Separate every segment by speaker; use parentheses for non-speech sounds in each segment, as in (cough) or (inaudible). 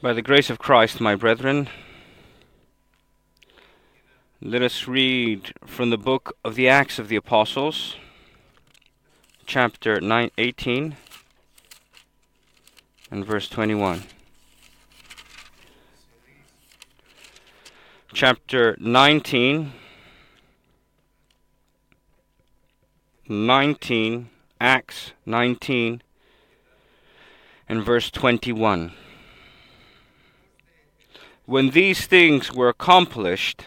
Speaker 1: By the grace of Christ, my brethren, let us read from the book of the Acts of the Apostles, chapter 9, 18, and verse 21. Chapter 19, 19, Acts 19, and verse 21. When these things were accomplished,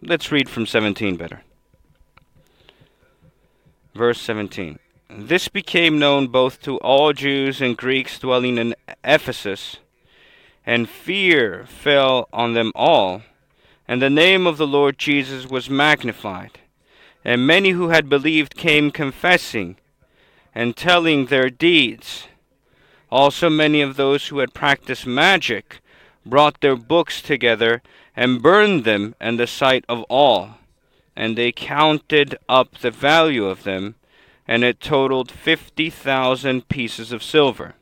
Speaker 1: let's read from 17 better. Verse 17. This became known both to all Jews and Greeks dwelling in Ephesus, and fear fell on them all, and the name of the Lord Jesus was magnified. And many who had believed came confessing and telling their deeds. Also, many of those who had practiced magic brought their books together and burned them in the sight of all. And they counted up the value of them, and it totaled fifty thousand pieces of silver.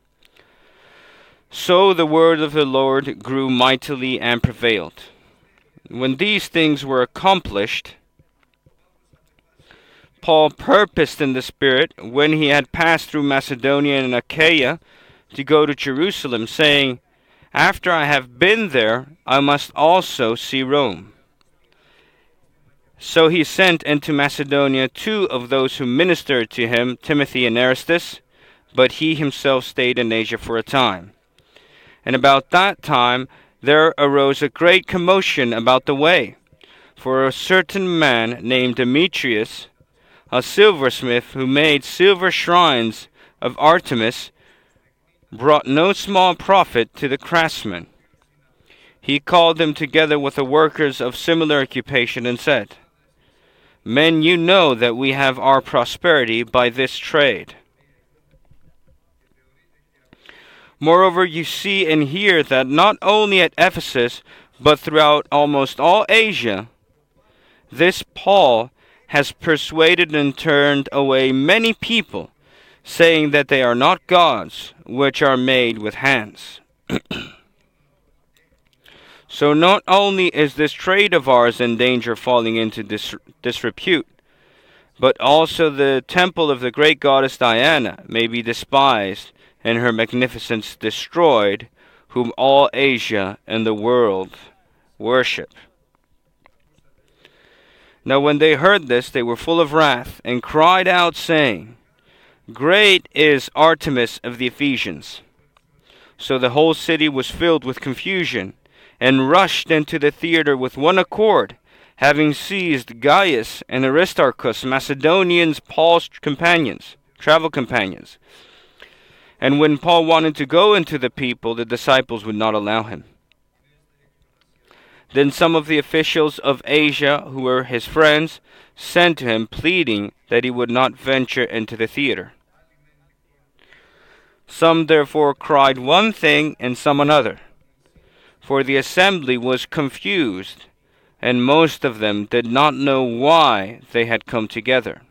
Speaker 1: So the word of the Lord grew mightily and prevailed. When these things were accomplished, Paul purposed in the Spirit, when he had passed through Macedonia and Achaia, to go to Jerusalem, saying, After I have been there, I must also see Rome. So he sent into Macedonia two of those who ministered to him, Timothy and Erastus, but he himself stayed in Asia for a time. And about that time there arose a great commotion about the way, for a certain man named Demetrius, a silversmith who made silver shrines of Artemis, brought no small profit to the craftsmen. He called them together with the workers of similar occupation and said, Men, you know that we have our prosperity by this trade. Moreover, you see and hear that not only at Ephesus, but throughout almost all Asia, this Paul has persuaded and turned away many people saying that they are not gods which are made with hands. (clears throat) so not only is this trade of ours in danger falling into dis- disrepute, but also the temple of the great goddess Diana may be despised and her magnificence destroyed, whom all Asia and the world worship. Now when they heard this, they were full of wrath, and cried out, saying, Great is Artemis of the Ephesians. So the whole city was filled with confusion, and rushed into the theater with one accord, having seized Gaius and Aristarchus, Macedonians, Paul's companions, travel companions. And when Paul wanted to go into the people, the disciples would not allow him. Then some of the officials of Asia, who were his friends, sent to him, pleading that he would not venture into the theater. Some therefore cried one thing and some another, for the assembly was confused, and most of them did not know why they had come together.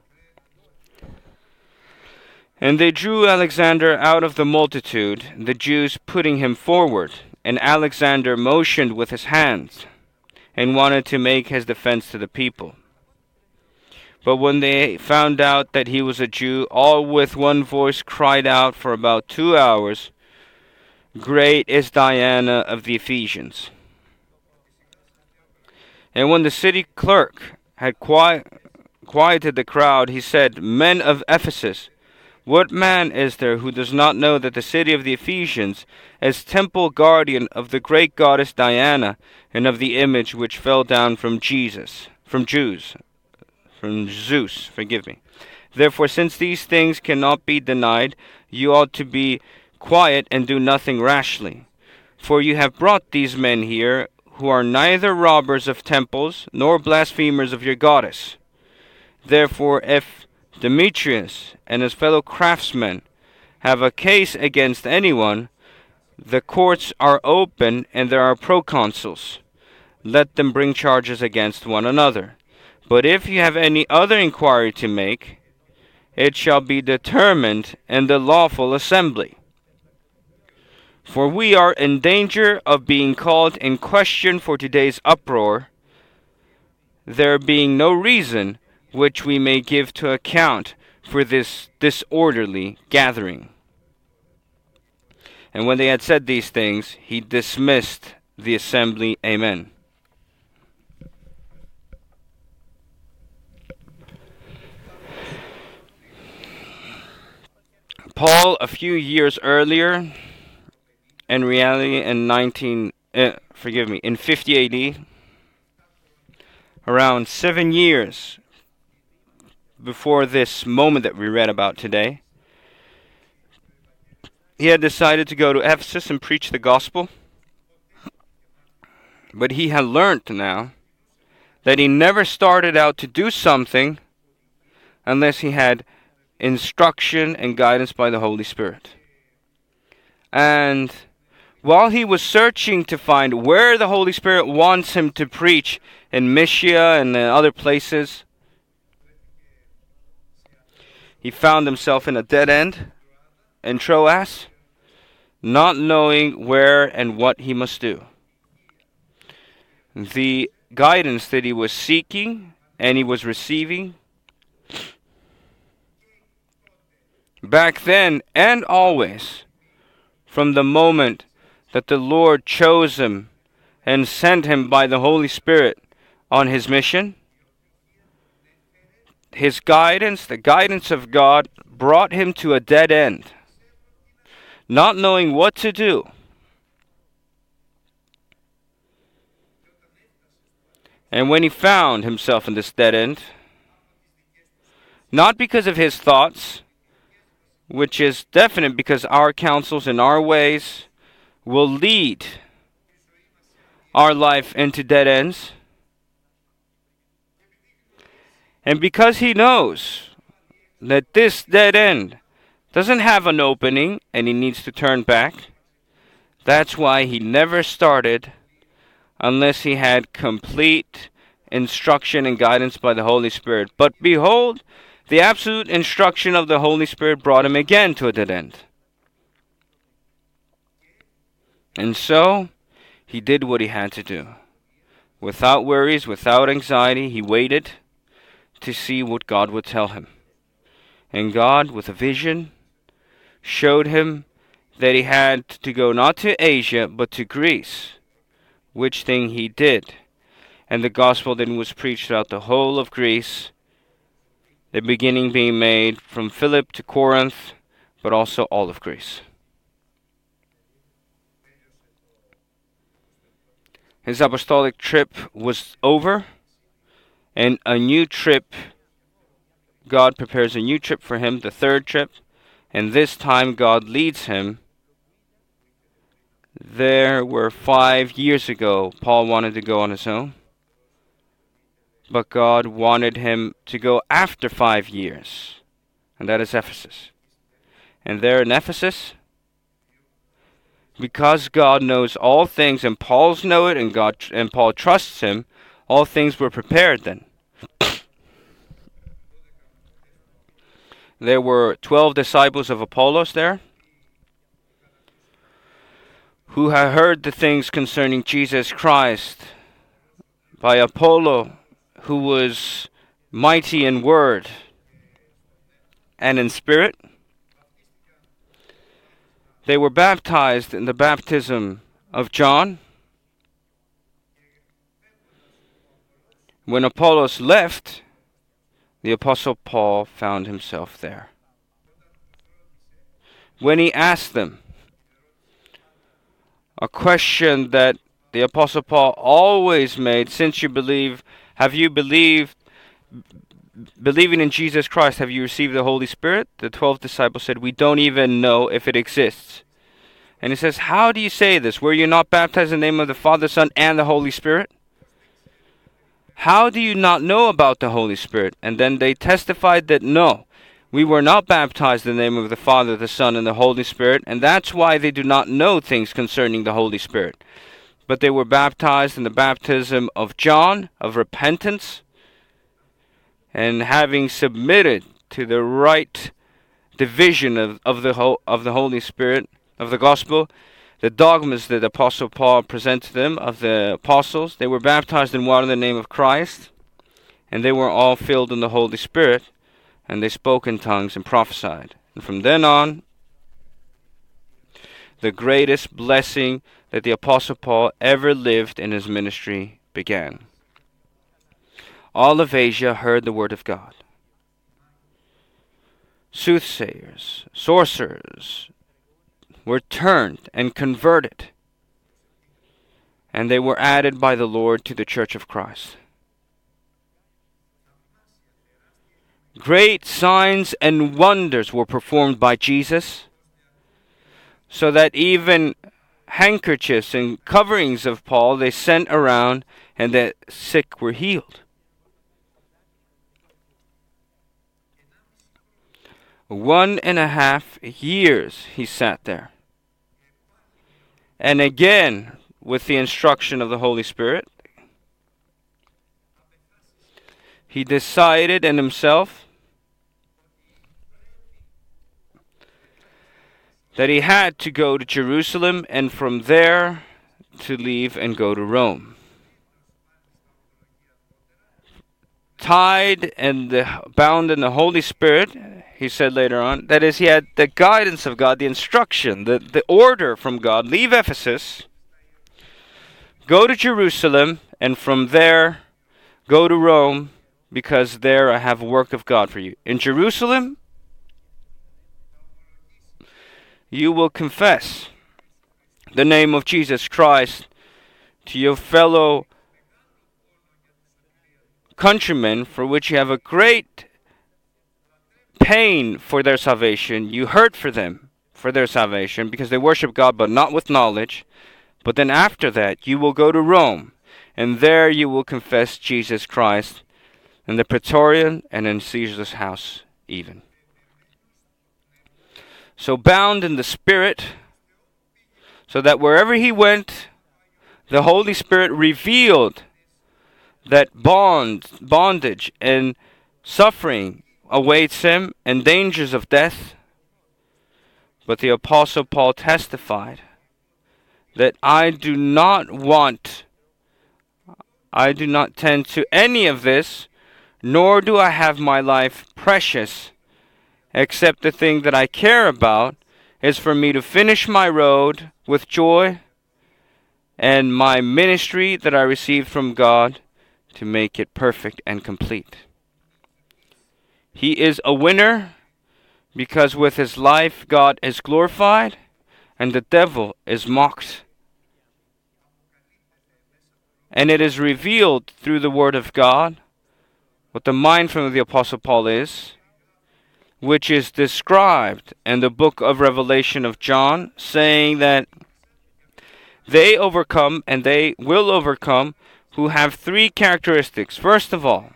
Speaker 1: And they drew Alexander out of the multitude, the Jews putting him forward, and Alexander motioned with his hands, and wanted to make his defense to the people. But when they found out that he was a Jew, all with one voice cried out for about two hours, Great is Diana of the Ephesians. And when the city clerk had quiet, quieted the crowd, he said, Men of Ephesus, what man is there who does not know that the city of the Ephesians is temple guardian of the great goddess Diana and of the image which fell down from Jesus, from Jews? from Zeus, forgive me. Therefore, since these things cannot be denied, you ought to be quiet and do nothing rashly. For you have brought these men here, who are neither robbers of temples nor blasphemers of your goddess. Therefore, if Demetrius and his fellow craftsmen have a case against anyone, the courts are open and there are proconsuls. Let them bring charges against one another. But if you have any other inquiry to make, it shall be determined in the lawful assembly. For we are in danger of being called in question for today's uproar, there being no reason which we may give to account for this disorderly gathering. And when they had said these things, he dismissed the assembly. Amen. Paul, a few years earlier, in reality, in 19, uh, forgive me, in 50 AD, around seven years before this moment that we read about today, he had decided to go to Ephesus and preach the gospel. But he had learned now that he never started out to do something unless he had instruction and guidance by the Holy Spirit. And while he was searching to find where the Holy Spirit wants him to preach in Mysia and other places, he found himself in a dead end in Troas, not knowing where and what he must do. The guidance that he was seeking and he was receiving back then and always, from the moment that the Lord chose him and sent him by the Holy Spirit on his mission, his guidance, the guidance of God, brought him to a dead end, not knowing what to do. And when he found himself in this dead end, not because of his thoughts, which is definite because our counsels and our ways will lead our life into dead ends. And because he knows that this dead end doesn't have an opening and he needs to turn back, that's why he never started unless he had complete instruction and guidance by the Holy Spirit. But behold, the absolute instruction of the Holy Spirit brought him again to a dead end. And so, he did what he had to do. Without worries, without anxiety, he waited to see what God would tell him. And God, with a vision, showed him that he had to go not to Asia, but to Greece, which thing he did. And the gospel then was preached throughout the whole of Greece the beginning being made from Philip to Corinth, but also all of Greece. His apostolic trip was over, and a new trip, God prepares a new trip for him, the third trip, and this time God leads him. There were five years ago, Paul wanted to go on his own but God wanted him to go after five years, and that is Ephesus. And there in Ephesus, because God knows all things, and Paul's know it, and God and Paul trusts him, all things were prepared then. there were twelve disciples of Apollos there, who had heard the things concerning Jesus Christ by Apollo who was mighty in word and in spirit. They were baptized in the baptism of John. When Apollos left, the Apostle Paul found himself there. When he asked them a question that the Apostle Paul always made since you believe have you believed, believing in Jesus Christ, have you received the Holy Spirit? The 12 disciples said, We don't even know if it exists. And he says, How do you say this? Were you not baptized in the name of the Father, Son, and the Holy Spirit? How do you not know about the Holy Spirit? And then they testified that no, we were not baptized in the name of the Father, the Son, and the Holy Spirit, and that's why they do not know things concerning the Holy Spirit but they were baptized in the baptism of John of repentance. And having submitted to the right division of, of the of the Holy Spirit of the gospel, the dogmas that Apostle Paul presented to them of the apostles. They were baptized in water in the name of Christ, and they were all filled in the Holy Spirit, and they spoke in tongues and prophesied. And from then on, the greatest blessing that the Apostle Paul ever lived in his ministry began. All of Asia heard the word of God. Soothsayers, sorcerers were turned and converted, and they were added by the Lord to the church of Christ. Great signs and wonders were performed by Jesus, so that even handkerchiefs and coverings of Paul they sent around, and the sick were healed. One and a half years he sat there. And again, with the instruction of the Holy Spirit, he decided in himself that he had to go to Jerusalem and from there to leave and go to Rome. Tied and bound in the Holy Spirit, he said later on, that is, he had the guidance of God, the instruction, the, the order from God leave Ephesus, go to Jerusalem, and from there go to Rome, because there I have a work of God for you. In Jerusalem, you will confess the name of Jesus Christ to your fellow countrymen, for which you have a great pain for their salvation. You hurt for them for their salvation because they worship God but not with knowledge. But then after that, you will go to Rome, and there you will confess Jesus Christ in the Praetorian and in Caesar's house, even. So bound in the Spirit, so that wherever he went, the Holy Spirit revealed that bond, bondage, and suffering awaits him, and dangers of death. But the Apostle Paul testified that I do not want, I do not tend to any of this, nor do I have my life precious except the thing that I care about is for me to finish my road with joy and my ministry that I received from God to make it perfect and complete. He is a winner because with his life God is glorified and the devil is mocked. And it is revealed through the Word of God what the mind from the Apostle Paul is which is described in the book of Revelation of John, saying that they overcome and they will overcome who have three characteristics. First of all,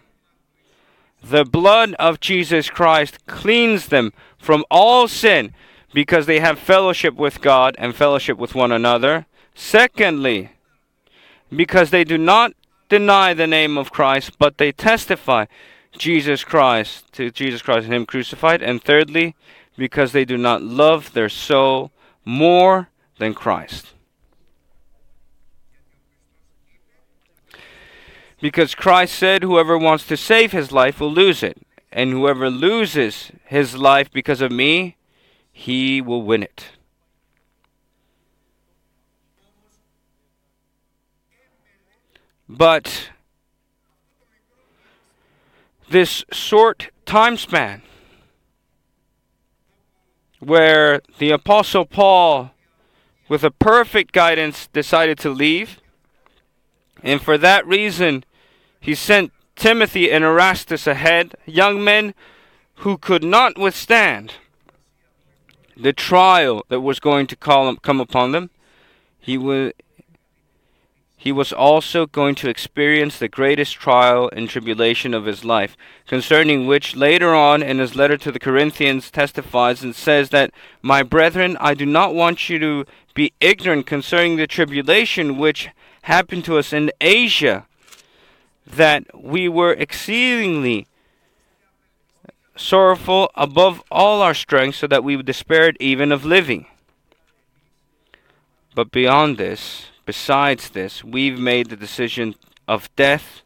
Speaker 1: the blood of Jesus Christ cleans them from all sin because they have fellowship with God and fellowship with one another. Secondly, because they do not deny the name of Christ, but they testify Jesus Christ, to Jesus Christ and Him crucified. And thirdly, because they do not love their soul more than Christ. Because Christ said, Whoever wants to save his life will lose it, and whoever loses his life because of me, he will win it. But this short time span where the Apostle Paul, with a perfect guidance, decided to leave. And for that reason, he sent Timothy and Erastus ahead, young men who could not withstand the trial that was going to come upon them. He was he was also going to experience the greatest trial and tribulation of his life, concerning which later on in his letter to the Corinthians testifies and says that, My brethren, I do not want you to be ignorant concerning the tribulation which happened to us in Asia, that we were exceedingly sorrowful above all our strength, so that we despaired even of living. But beyond this, besides this, we've made the decision of death,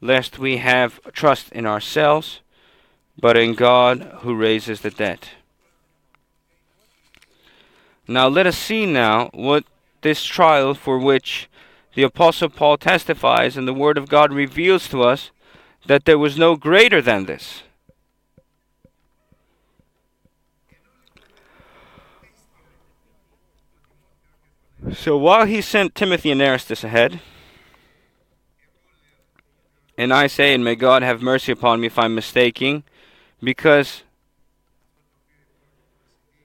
Speaker 1: lest we have trust in ourselves, but in God who raises the dead. Now let us see now what this trial for which the Apostle Paul testifies and the Word of God reveals to us that there was no greater than this. So while he sent Timothy and Erastus ahead, and I say, and may God have mercy upon me if I'm mistaking, because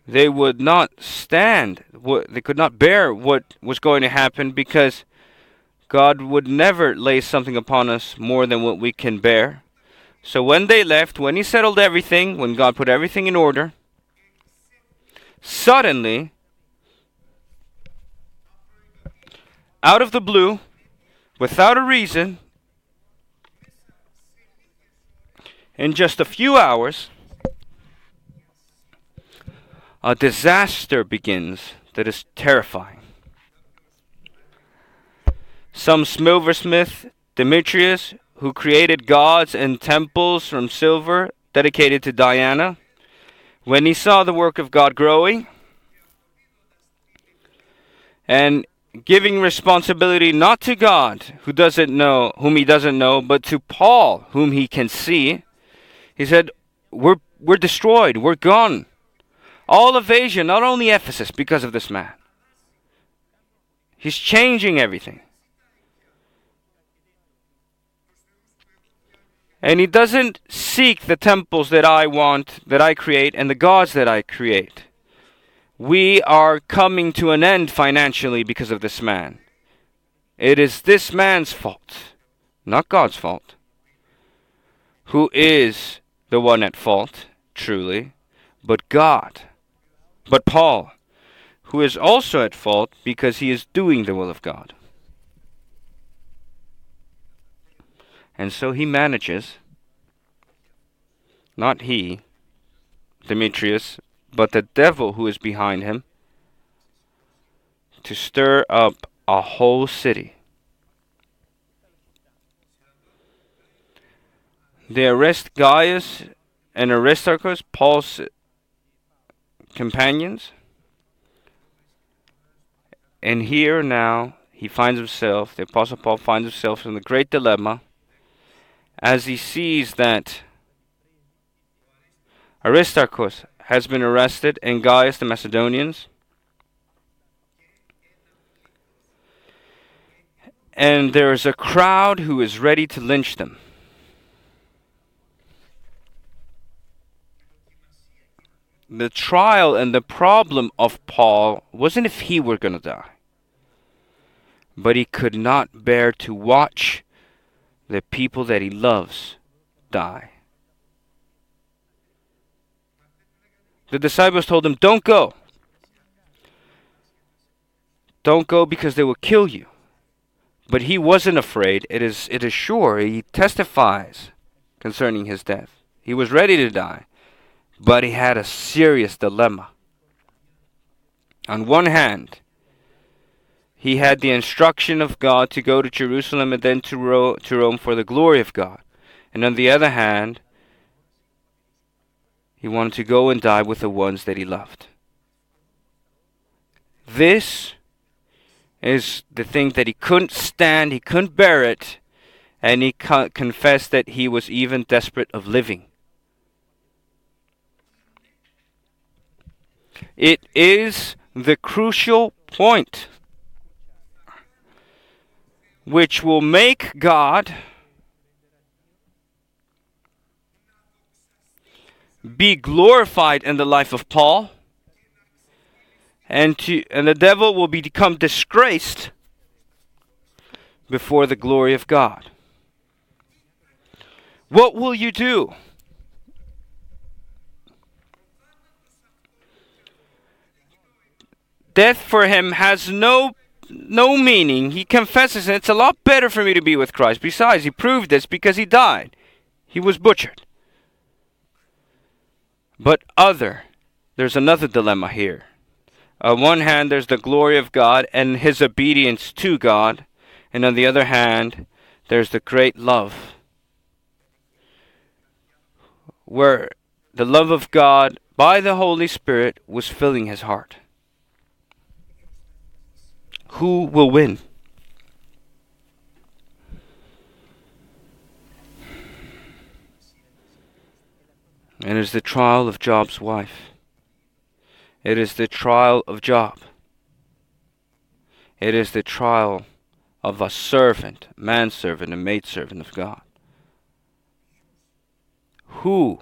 Speaker 1: they would not stand, they could not bear what was going to happen, because God would never lay something upon us more than what we can bear. So when they left, when He settled everything, when God put everything in order, suddenly, out of the blue, without a reason, in just a few hours, a disaster begins that is terrifying. Some silversmith, Demetrius, who created gods and temples from silver dedicated to Diana, when he saw the work of God growing and giving responsibility not to God, who doesn't know, whom he doesn't know, but to Paul, whom he can see, he said, "We're we're destroyed. We're gone. All of Asia, not only Ephesus, because of this man. He's changing everything." And he doesn't seek the temples that I want, that I create, and the gods that I create. We are coming to an end financially because of this man. It is this man's fault, not God's fault. Who is the one at fault, truly, but God. But Paul, who is also at fault because he is doing the will of God. And so he manages, not he, Demetrius, but the devil who is behind him, to stir up a whole city. They arrest Gaius and Aristarchus, Paul's companions. And here now he finds himself, the Apostle Paul finds himself in a great dilemma as he sees that Aristarchus has been arrested and Gaius the Macedonians. And there is a crowd who is ready to lynch them. The trial and the problem of Paul wasn't if he were going to die, but he could not bear to watch the people that he loves die. The disciples told him, Don't go. Don't go because they will kill you. But he wasn't afraid. It is, it is sure. He testifies concerning his death. He was ready to die, but he had a serious dilemma. On one hand, he had the instruction of God to go to Jerusalem and then to, Ro- to Rome for the glory of God. And on the other hand, he wanted to go and die with the ones that he loved. This is the thing that he couldn't stand, he couldn't bear it, and he co- confessed that he was even desperate of living. It is the crucial point which will make God be glorified in the life of Paul and to and the devil will become disgraced before the glory of God. What will you do? Death for him has no no meaning. He confesses, and it's a lot better for me to be with Christ. Besides, he proved this because he died. He was butchered. But other, there's another dilemma here. On one hand, there's the glory of God and his obedience to God, and on the other hand, there's the great love, where the love of God by the Holy Spirit was filling his heart. Who will win? It is the trial of Job's wife. It is the trial of Job. It is the trial of a servant, manservant, and maidservant of God. Who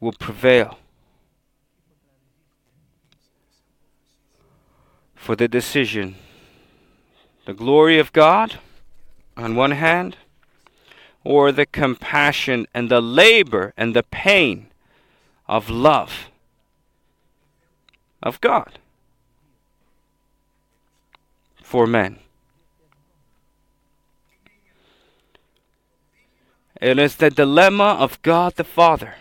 Speaker 1: will prevail? For the decision, the glory of God on one hand, or the compassion and the labor and the pain of love of God for men. It is the dilemma of God the Father.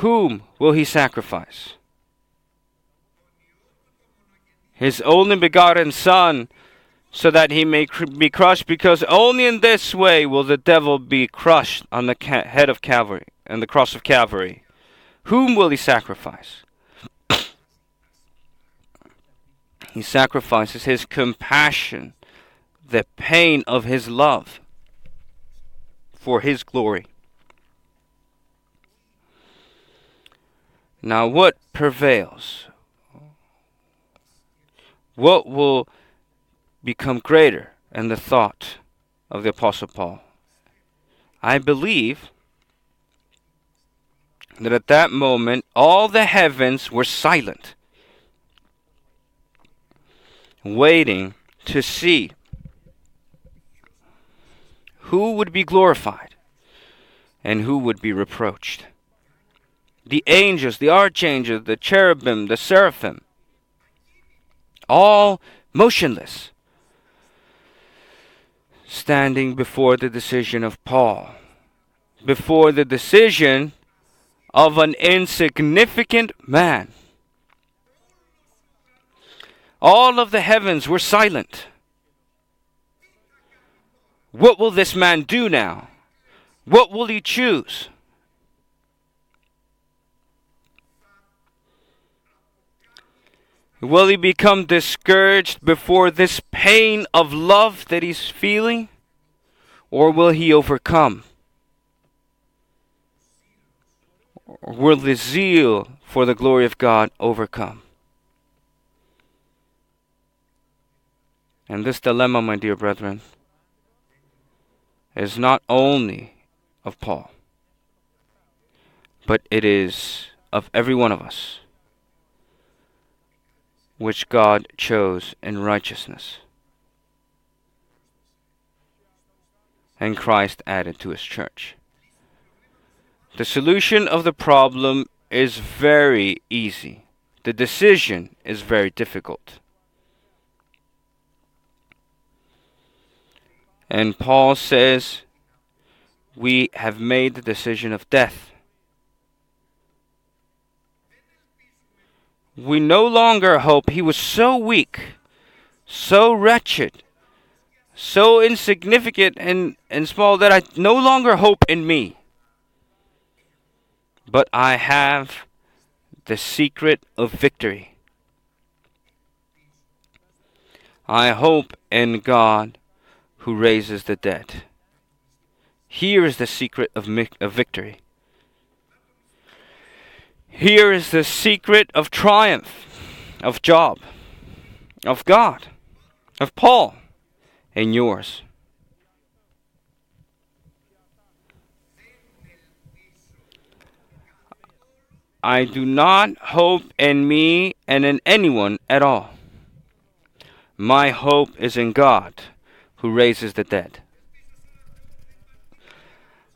Speaker 1: Whom will he sacrifice? His only begotten Son so that he may cr- be crushed, because only in this way will the devil be crushed on the ca- head of Calvary and the cross of Calvary. Whom will he sacrifice? (coughs) he sacrifices his compassion, the pain of his love for his glory. Now, what prevails? What will become greater in the thought of the Apostle Paul. I believe that at that moment all the heavens were silent, waiting to see who would be glorified and who would be reproached. The angels, the archangels, the cherubim, the seraphim, all motionless standing before the decision of Paul, before the decision of an insignificant man. All of the heavens were silent. What will this man do now? What will he choose? Will he become discouraged before this pain of love that he's feeling? Or will he overcome? Or will the zeal for the glory of God overcome? And this dilemma, my dear brethren, is not only of Paul, but it is of every one of us which God chose in righteousness. And Christ added to his church. The solution of the problem is very easy. The decision is very difficult. And Paul says, We have made the decision of death. We no longer hope. He was so weak, so wretched, so insignificant and, and small that I no longer hope in me. But I have the secret of victory. I hope in God who raises the dead. Here is the secret of, of victory. Here is the secret of triumph of Job, of God, of Paul, and yours. I do not hope in me and in anyone at all. My hope is in God, who raises the dead.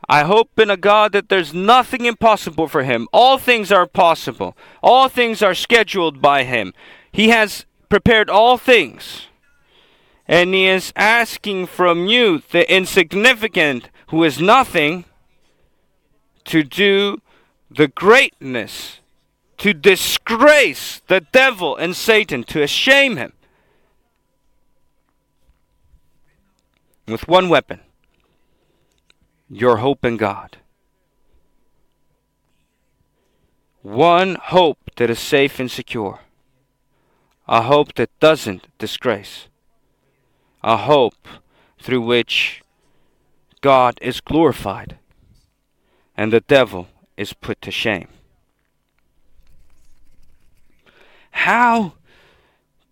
Speaker 1: I hope in a God that there's nothing impossible for him. All things are possible. All things are scheduled by him. He has prepared all things. And he is asking from you, the insignificant who is nothing, to do the greatness, to disgrace the devil and Satan, to shame him. With one weapon your hope in God. One hope that is safe and secure. A hope that doesn't disgrace. A hope through which God is glorified and the devil is put to shame. How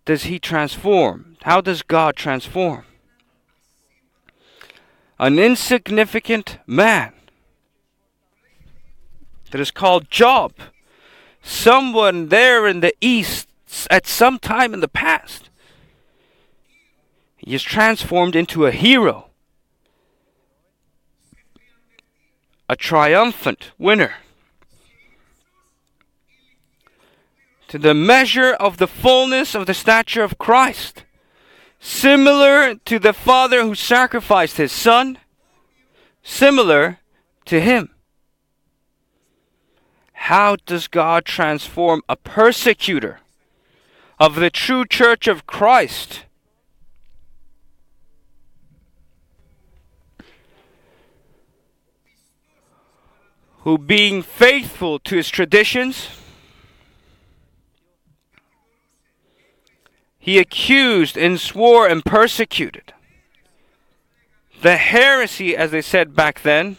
Speaker 1: does he transform? How does God transform? An insignificant man that is called Job someone there in the east at some time in the past. He is transformed into a hero, a triumphant winner. To the measure of the fullness of the stature of Christ, similar to the father who sacrificed his son, similar to him. How does God transform a persecutor of the true church of Christ? Who, being faithful to his traditions, he accused and swore and persecuted the heresy, as they said back then,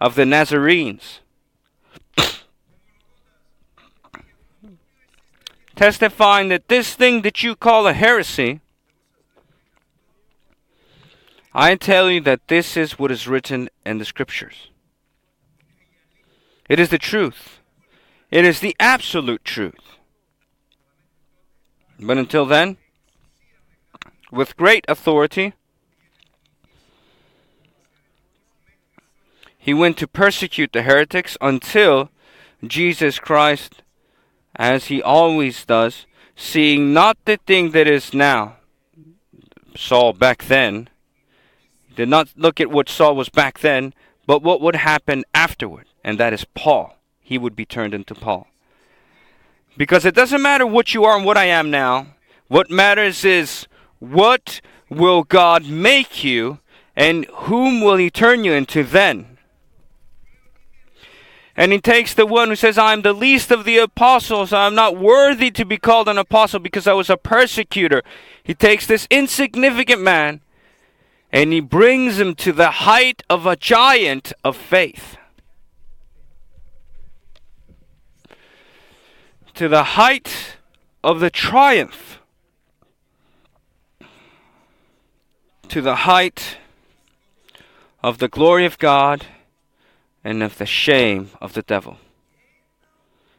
Speaker 1: of the Nazarenes. (coughs) testifying that this thing that you call a heresy, I tell you that this is what is written in the scriptures. It is the truth. It is the absolute truth. But until then, with great authority, he went to persecute the heretics until Jesus Christ as he always does, seeing not the thing that is now. Saul back then did not look at what Saul was back then, but what would happen afterward, and that is Paul. He would be turned into Paul. Because it doesn't matter what you are and what I am now. What matters is what will God make you and whom will he turn you into then? And he takes the one who says, I'm the least of the apostles. I'm not worthy to be called an apostle because I was a persecutor. He takes this insignificant man and he brings him to the height of a giant of faith. To the height of the triumph. To the height of the glory of God and of the shame of the devil.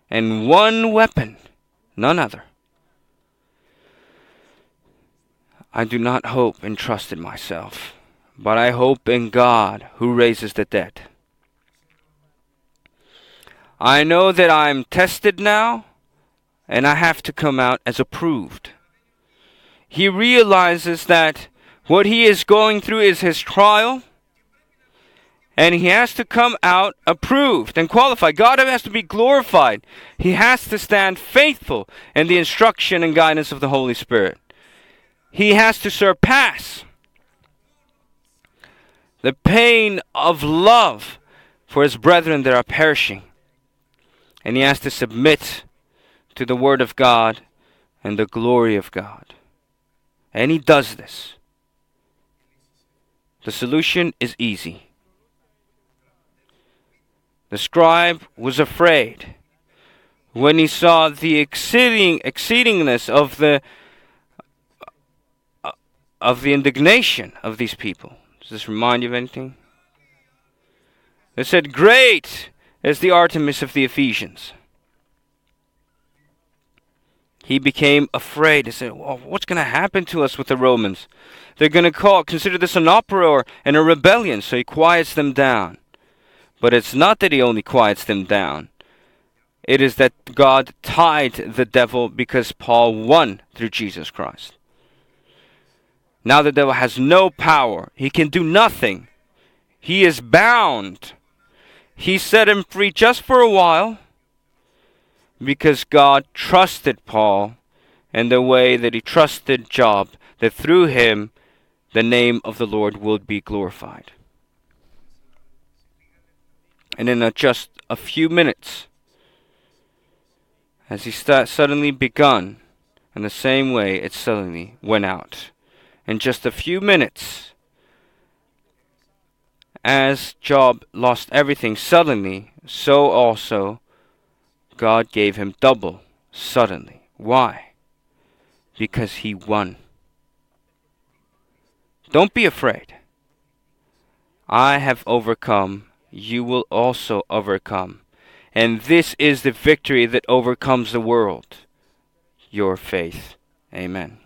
Speaker 1: And one weapon, none other. I do not hope and trust in myself, but I hope in God who raises the dead. I know that I'm tested now, and I have to come out as approved. He realizes that what he is going through is his trial, and he has to come out approved and qualified. God has to be glorified. He has to stand faithful in the instruction and guidance of the Holy Spirit. He has to surpass the pain of love for his brethren that are perishing. And he has to submit to the Word of God and the glory of God. And he does this. The solution is easy. The scribe was afraid when he saw the exceeding exceedingness of the uh, of the indignation of these people. Does this remind you of anything? They said, Great is the Artemis of the Ephesians. He became afraid. He said, well, What's going to happen to us with the Romans? They're going to call, consider this an uproar and a rebellion. So he quiets them down. But it's not that he only quiets them down. It is that God tied the devil because Paul won through Jesus Christ. Now the devil has no power. He can do nothing. He is bound. He set him free just for a while because God trusted Paul in the way that he trusted Job, that through him the name of the Lord would be glorified. And in a, just a few minutes, as he st- suddenly begun, in the same way it suddenly went out. In just a few minutes, as Job lost everything suddenly, so also God gave him double suddenly. Why? Because he won. Don't be afraid. I have overcome, you will also overcome. And this is the victory that overcomes the world your faith. Amen.